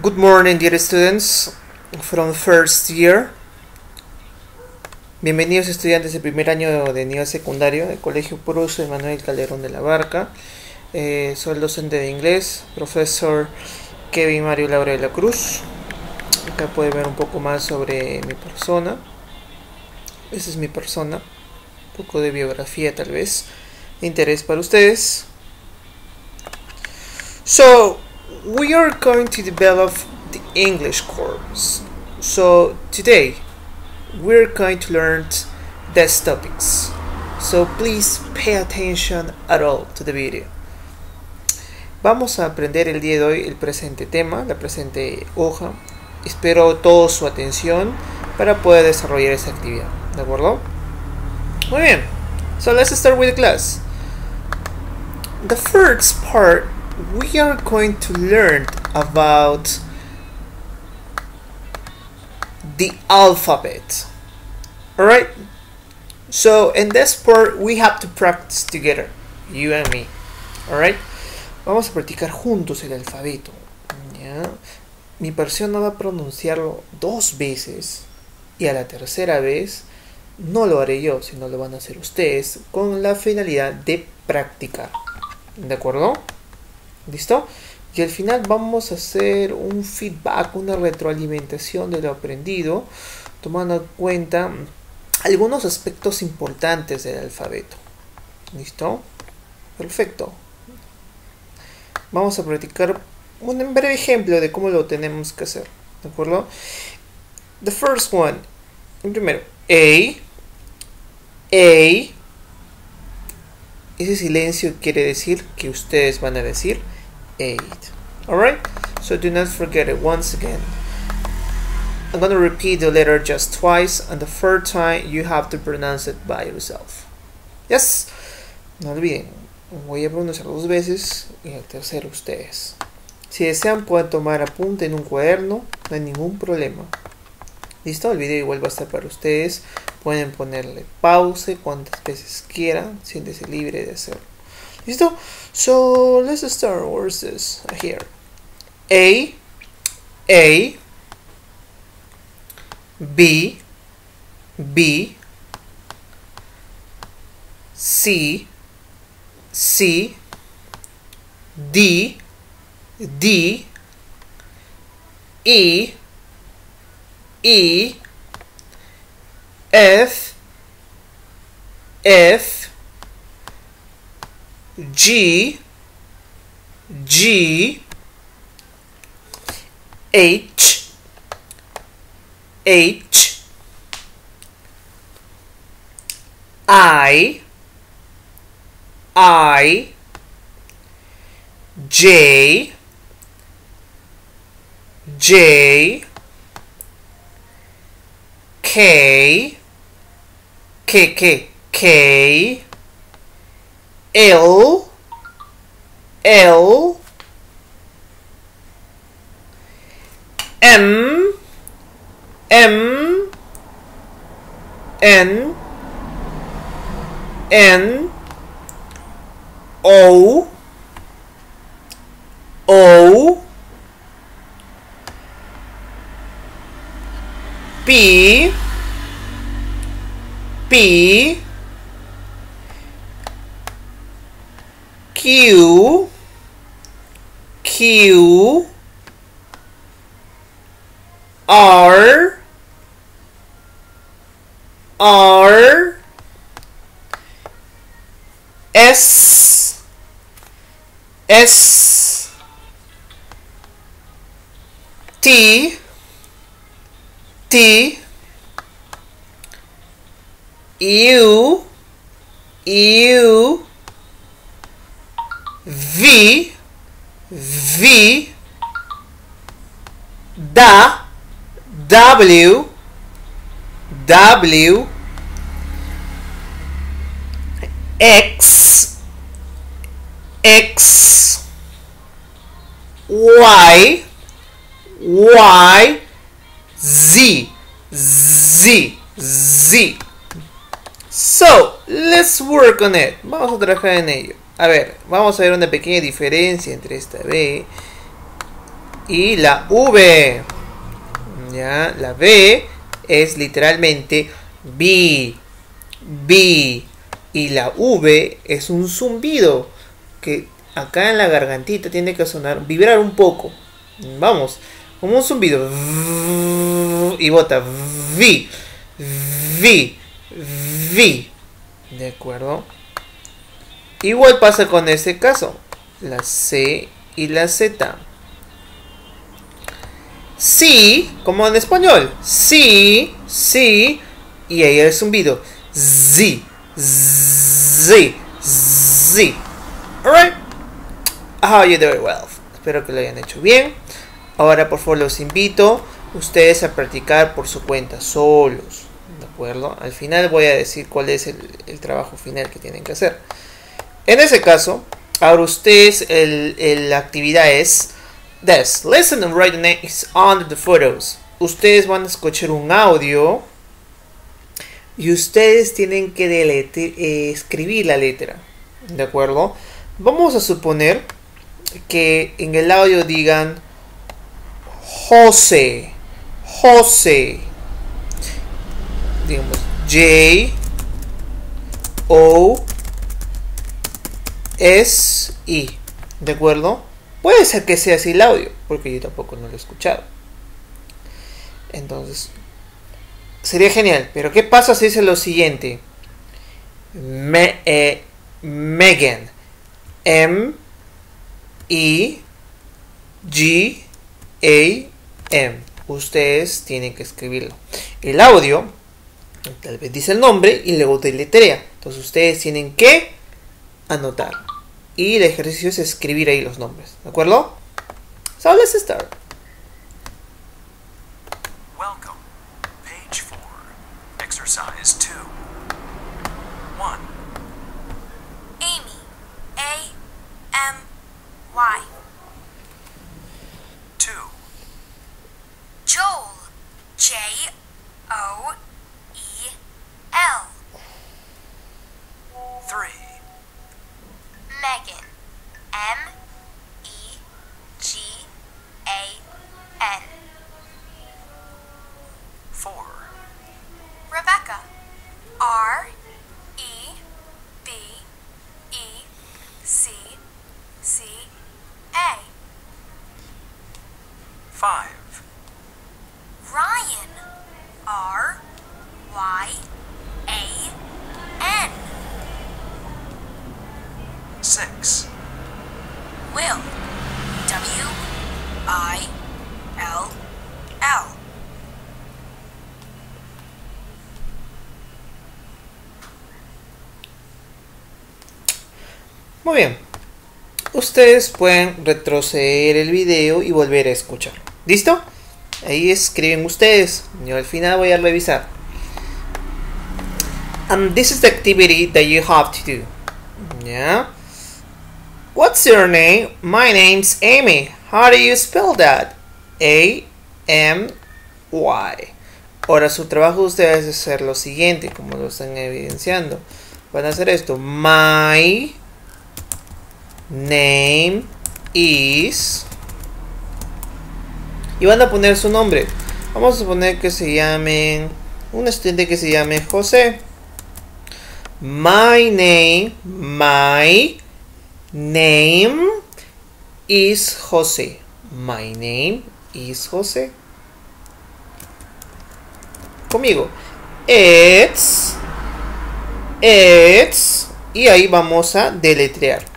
Good morning, dear students from first year. Bienvenidos estudiantes del primer año de nivel secundario del Colegio Pruso Manuel Calderón de la Barca. Eh, soy el docente de inglés, profesor Kevin Mario Laura de la Cruz. Acá pueden ver un poco más sobre mi persona. Esa es mi persona. Un poco de biografía tal vez. Interés para ustedes. So, we are going to develop the English course. So, today we're going to learn these topics. So, please pay attention at all to the video. Vamos a aprender el día de hoy el presente tema, la presente hoja. Espero toda su atención para poder desarrollar esa actividad. ¿De acuerdo? Muy bien. So, let's start with the class. The first part we are going to learn about the alphabet. Alright? So, in this part, we have to practice together, you and me. Alright? Vamos a practicar juntos el alfabeto. Mi persona va a pronunciarlo dos veces y a la tercera vez no lo haré yo, sino lo van a hacer ustedes con la finalidad de practicar. ¿De acuerdo? ¿Listo? Y al final vamos a hacer un feedback, una retroalimentación de lo aprendido, tomando en cuenta algunos aspectos importantes del alfabeto. ¿Listo? Perfecto. Vamos a practicar un breve ejemplo de cómo lo tenemos que hacer. ¿De acuerdo? The first one. Primero. A. A. Ese silencio quiere decir que ustedes van a decir 8. Alright? So do not forget it once again. I'm going to repeat the letter just twice, and the third time you have to pronounce it by yourself. Yes? No olviden, voy a pronunciar dos veces y el tercero ustedes. Si desean pueden tomar apunte en un cuaderno, no hay ningún problema. ¿Listo? El video igual va a estar para ustedes. Pueden ponerle pause cuantas veces quieran, siéntese libre de hacerlo. ¿Listo? So let's start. Where's this? Here. A. A. B. B. C. C. D. D. E. E. F. F. G G H H I I J J K K K K L L M M N N O O P P Q Q R R S S T T U U V V da W W X X Y Y Z Z Z So, let's work on it. Vamos a trabajar en ello. A ver, vamos a ver una pequeña diferencia entre esta B y la V. Ya, la B es literalmente B. B. Y la V es un zumbido que acá en la gargantita tiene que sonar, vibrar un poco. Vamos, como un zumbido. Y bota V. V. V. ¿De acuerdo? Igual pasa con este caso. La C y la Z. Sí, como en español. Sí, sí. Y ahí el zumbido. Z, Z, Z. Alright. How you doing well. Espero que lo hayan hecho bien. Ahora por favor los invito ustedes a practicar por su cuenta, solos. ¿De acuerdo? Al final voy a decir cuál es el trabajo final que tienen que hacer. En ese caso, ahora ustedes, la actividad es this. Listen and write the names under the photos. Ustedes van a escuchar un audio y ustedes tienen que deletre, eh, escribir la letra. ¿De acuerdo? Vamos a suponer que en el audio digan José, José, digamos J O S I, ¿de acuerdo? Puede ser que sea así el audio, porque yo tampoco no lo he escuchado. Entonces, sería genial. Pero ¿qué pasa si dice lo siguiente? Eh, Megan. M E G A M. Ustedes tienen que escribirlo. El audio, tal vez dice el nombre y luego deletrea. Entonces ustedes tienen que anotar. Y el ejercicio es escribir ahí los nombres. ¿De acuerdo? So let's start. Welcome. Page 4. Exercise 2. 1. Amy. A M Y. 2. Joel. J O 6. Will. W I L L. Muy bien. Ustedes pueden retroceder el video y volver a escuchar. ¿Listo? Ahí escriben ustedes. Yo al final voy a revisar. And this is the activity that you have to do. Yeah. What's your name? My name's Amy. How do you spell that? A M Y. Ahora su trabajo de ustedes es hacer lo siguiente, como lo están evidenciando. Van a hacer esto. My name is y van a poner su nombre vamos a suponer que se llamen un estudiante que se llame José my name my name is José my name is José conmigo it's it's y ahí vamos a deletrear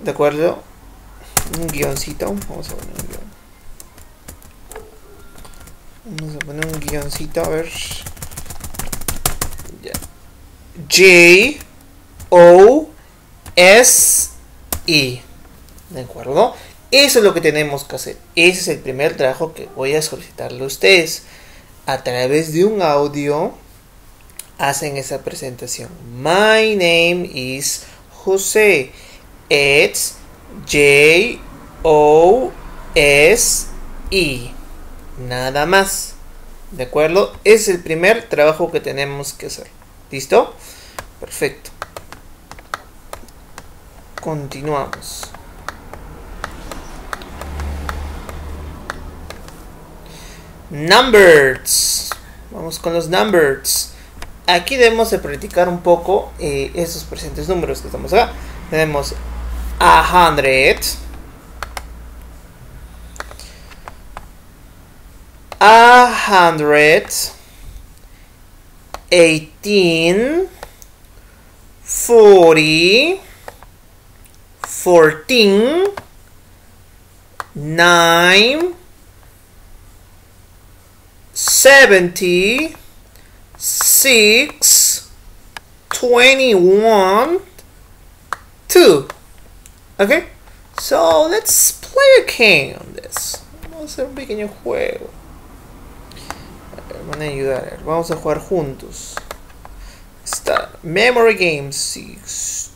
¿De acuerdo? Un guioncito. Vamos a poner un guion. Vamos a poner un guioncito, a ver. J O S ¿De acuerdo? Eso es lo que tenemos que hacer. Ese es el primer trabajo que voy a solicitarle a ustedes. A través de un audio hacen esa presentación. My name is José. It's J O S I. Nada más. ¿De acuerdo? Es el primer trabajo que tenemos que hacer. ¿Listo? Perfecto. Continuamos. Numbers. Vamos con los numbers. Aquí debemos de practicar un poco eh, estos presentes números que estamos acá. Tenemos a hundred. A hundred. Eighteen. Forty. Fourteen. Nine. Seventy. Six. Twenty-one. Two. Okay? So let's play a game on this. Vamos a hacer un pequeño juego. Van a ayudar. Vamos a jugar juntos. Está Memory Game 60.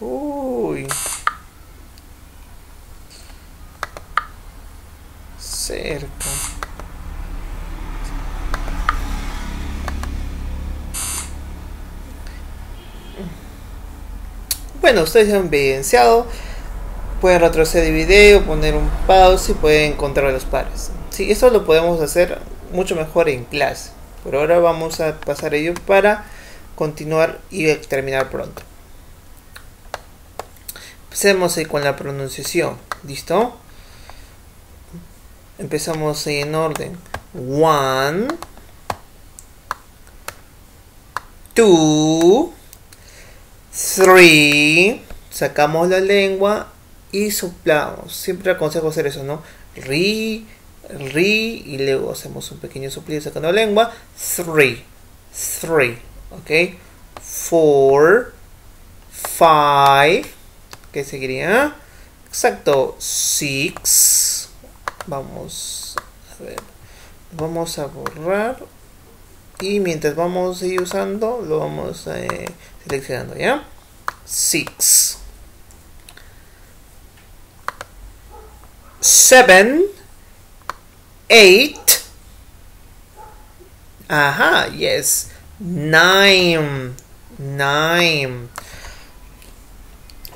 Uy. Cerca. Bueno, ustedes han evidenciado. Pueden retroceder el video, poner un pause y pueden encontrar los pares. Sí, eso lo podemos hacer mucho mejor en clase. Por ahora vamos a pasar ello para continuar y terminar pronto. Empecemos ahí con la pronunciación. ¿Listo? Empezamos en orden. One. Two. Three. Sacamos la lengua y soplamos. Siempre aconsejo hacer eso, ¿no? Ri, ri y luego hacemos un pequeño soplido sacando la lengua. Three, three, ¿ok? Four, five, ¿qué seguiría? Exacto, six. Vamos a ver, vamos a borrar y mientras vamos a ir usando lo vamos eh, seleccionando, ¿ya? Six. seven, eight. Ajá, yes. Nine. Nine.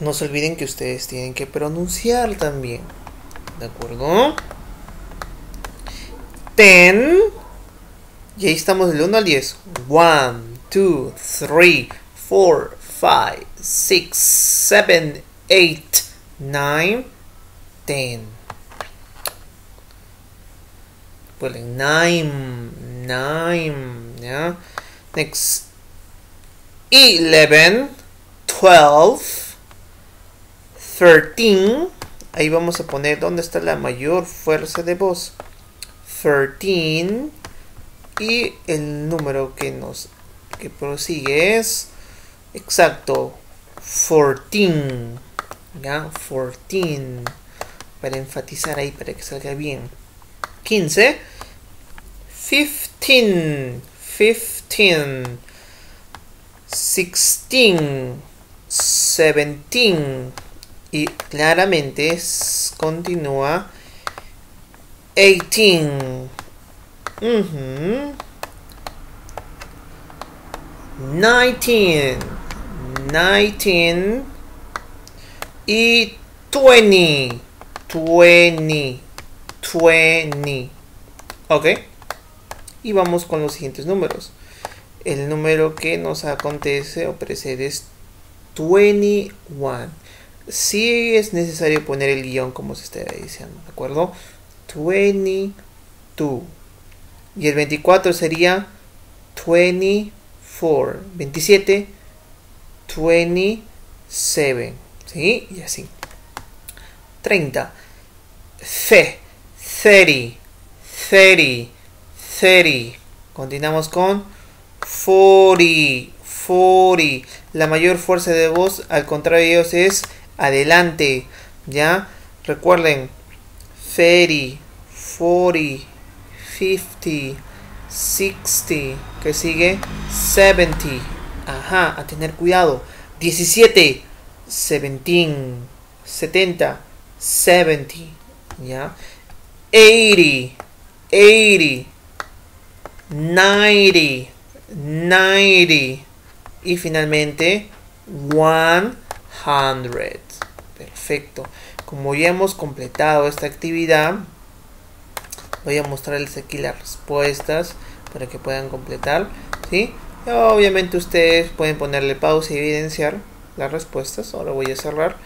No se olviden que ustedes tienen que pronunciar también. ¿De acuerdo? Ten. Y ahí estamos del 1 al 10. 1, 2, 3, 4, 5, 6, 7, 8, 9, 10. Pulling nine, nine, yeah. Next, eleven, twelve, thirteen. Ahí vamos a poner dónde está la mayor fuerza de voz. Thirteen. Y el número que nos que prosigue es exacto 14 ya 14 para enfatizar ahí para que salga bien. 15 15 15 16 17 y claramente es- continúa 18 Ujú. 19 19 y 20 20 20 ok. Y vamos con los siguientes números. El número que nos acontece o precede es 21 si es necesario poner el guion como se está diciendo de acuerdo 22 y el 24 sería 24 27 27 ¿sí? y así. 30 fe. 30 30 30 continuamos con 40 40 la mayor fuerza de voz al contrario de ellos es adelante ya recuerden 30 40 50 60 que sigue 70 ajá a tener cuidado. 17 17 70 70 ya 80 80 90 90 y finalmente 100. Perfecto. Como ya hemos completado esta actividad, voy a mostrarles aquí las respuestas para que puedan completar. ¿sí? Obviamente ustedes pueden ponerle pausa y evidenciar las respuestas. Ahora voy a cerrar.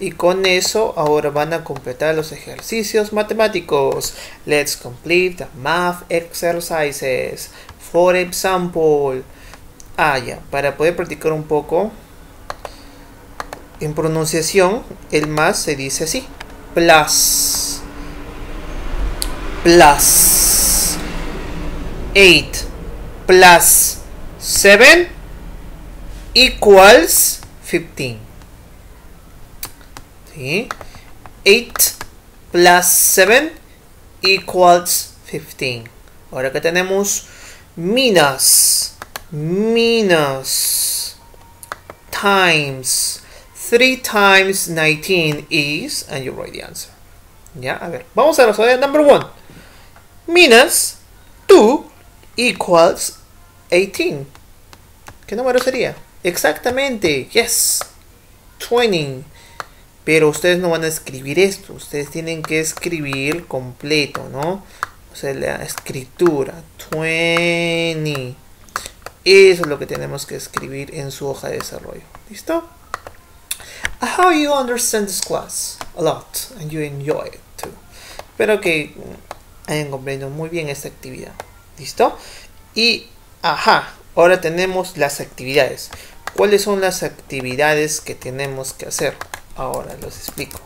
Y con eso ahora van a completar los ejercicios matemáticos. Let's complete the math exercises. For example. Ah, ya. Para poder practicar un poco. En pronunciación, el más se dice así. Plus. Plus. 8 plus 7 equals 15. ¿Sí? 8 plus 7 equals 15. Ahora que tenemos minus, minus, times, 3 times 19 is, and you write the answer. Ya, a ver, vamos a resolver number 1. Minus 2 equals 18. ¿Qué número sería? Exactamente, yes, 20. Pero ustedes no van a escribir esto, ustedes tienen que escribir completo, ¿no? O sea, la escritura, 20. Eso es lo que tenemos que escribir en su hoja de desarrollo. ¿Listo? How you understand this class? A lot, and you enjoy it too. Espero que hayan comprendido muy bien esta actividad. ¿Listo? Y, ajá, ahora tenemos las actividades. ¿Cuáles son las actividades que tenemos que hacer? Ahora los explico.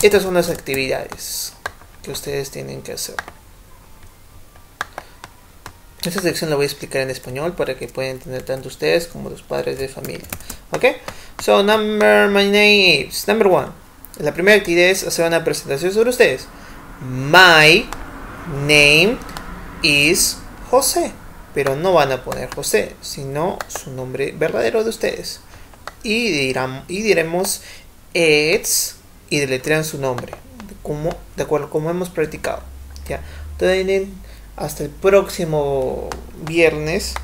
Estas son las actividades que ustedes tienen que hacer. Esta sección la voy a explicar en español para que puedan entender tanto ustedes como los padres de familia. ¿Ok? So, number, my name is, number one. La primera actividad es hacer una presentación sobre ustedes. My name is José. Pero no van a poner José, sino su nombre verdadero de ustedes. Y, dirán, y diremos it's y deletrean su nombre. Como, de acuerdo como hemos practicado. Ya. Entonces, hasta el próximo viernes.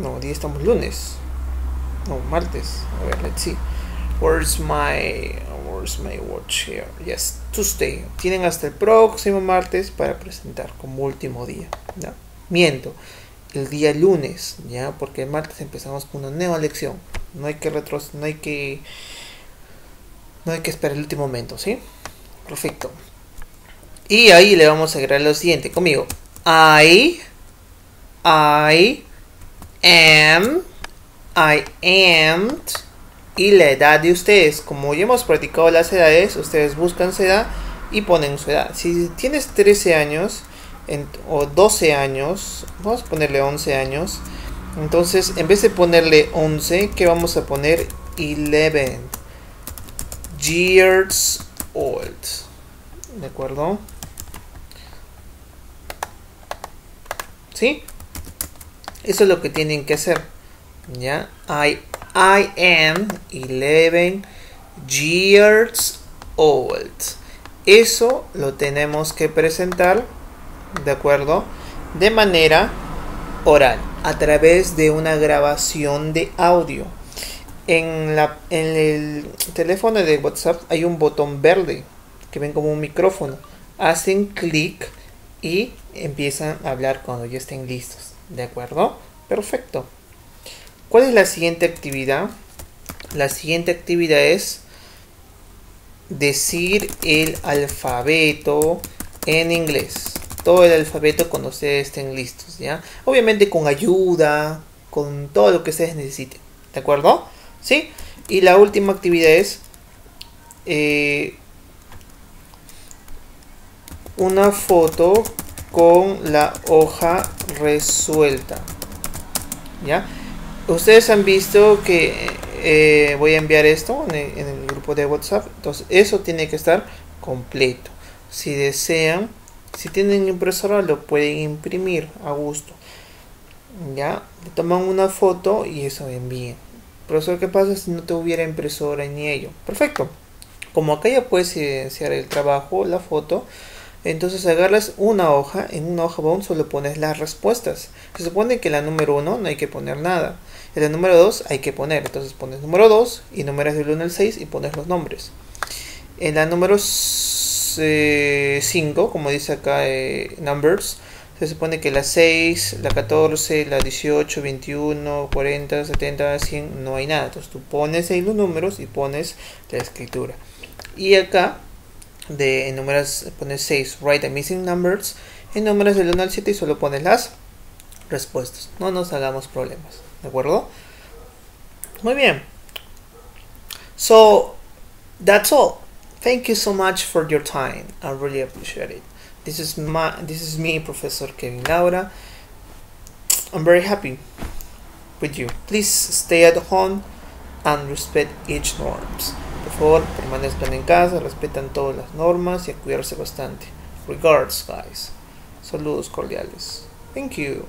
No, día estamos lunes. No, martes. A ver, let's see. Where's my where's my watch here? Yes, Tuesday. Tienen hasta el próximo martes para presentar como último día. ¿ya? Miento. El día lunes, ya, porque el martes empezamos con una nueva lección. No hay que retros, no hay que no hay que esperar el último momento, ¿sí? Perfecto. Y ahí le vamos a agregar lo siguiente conmigo. I I am I am y la edad de ustedes. Como ya hemos practicado las edades, ustedes buscan su edad y ponen su edad. Si tienes 13 años o 12 años, vamos a ponerle 11 años. Entonces, en vez de ponerle 11, ¿qué vamos a poner? 11 years old. ¿De acuerdo? ¿Sí? Eso es lo que tienen que hacer. ¿Ya? I, am 11 years old. Eso lo tenemos que presentar, ¿de acuerdo? De manera oral, a través de una grabación de audio. En, la, en el teléfono de WhatsApp hay un botón verde que ven como un micrófono. Hacen clic y empiezan a hablar cuando ya estén listos. ¿De acuerdo? Perfecto. ¿Cuál es la siguiente actividad? La siguiente actividad es decir el alfabeto en inglés. Todo el alfabeto cuando ustedes estén listos, ¿ya? Obviamente con ayuda, con todo lo que ustedes necesiten. ¿De acuerdo? ¿Sí? Y la última actividad es eh, una foto con la hoja resuelta. ¿Ya? Ustedes han visto que eh, voy a enviar esto en el, grupo de WhatsApp. Entonces, eso tiene que estar completo. Si desean, si tienen impresora, lo pueden imprimir a gusto. Ya, le toman una foto y eso envíen. Profesor, ¿qué pasa si no tuviera impresora ni ello? Perfecto. Como acá ya puedes evidenciar el trabajo, la foto, Entonces agarras una hoja, en una hoja bound solo pones las respuestas. Se supone que la número 1 no hay que poner nada. En la número 2 hay que poner. Entonces pones número 2 y numeras del 1 al 6 y pones los nombres. En la número 5, como dice acá eh, Numbers, se supone que la 6, la 14, la 18, 21, 40, 70, 100 no hay nada. Entonces tú pones ahí los números y pones la escritura. Y acá de en números pones 6, write the missing numbers, en números del 1 al 7 y solo pones las respuestas. No nos hagamos problemas, ¿de acuerdo? Muy bien. So, that's all. Thank you so much for your time. I really appreciate it. This is my this is me, Professor Kevin Laura. I'm very happy with you. Please stay at home and respect each norms. Por favor, permanezcan en casa, respetan todas las normas y a cuidarse bastante. Regards, guys. Saludos cordiales. Thank you.